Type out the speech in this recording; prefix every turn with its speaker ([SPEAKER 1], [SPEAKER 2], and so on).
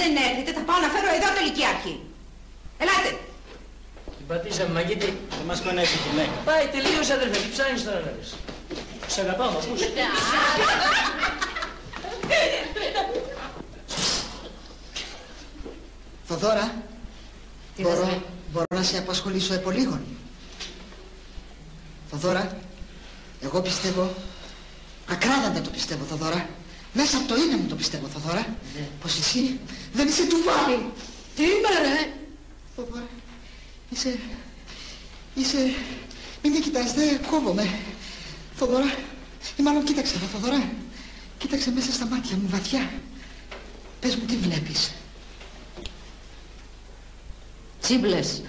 [SPEAKER 1] δεν έρθετε θα πάω να φέρω εδώ το λυκειάρχη. Ελάτε.
[SPEAKER 2] Την πατήσαμε, Μαγκίτη.
[SPEAKER 3] Δεν μας κονεύει η γυναίκα.
[SPEAKER 2] Πάει, τελείωσε αδερφέ. Τι ψάχνεις τώρα να δεις.
[SPEAKER 3] Σε αγαπάω, μας ακούς.
[SPEAKER 4] Θοδώρα,
[SPEAKER 1] Τι
[SPEAKER 4] μπορώ,
[SPEAKER 1] θες,
[SPEAKER 4] μπορώ να σε απασχολήσω επολίγων. Θοδώρα, εγώ πιστεύω, ακράδαντα το πιστεύω Θοδώρα, μέσα από το είναι μου το πιστεύω Θοδώρα, πως εσύ; Δεν είσαι του βάλου.
[SPEAKER 1] Τι είμαι ρε;
[SPEAKER 4] Θοδώρα, είσαι, είσαι, μην με κοιτάς, δεν κόβομαι. Θοδώρα, ή μάλλον κοίταξε εδώ Θοδώρα, κοίταξε μέσα στα μάτια μου βαθιά. Πες μου τι βλέπεις.
[SPEAKER 1] Τσίμπλες.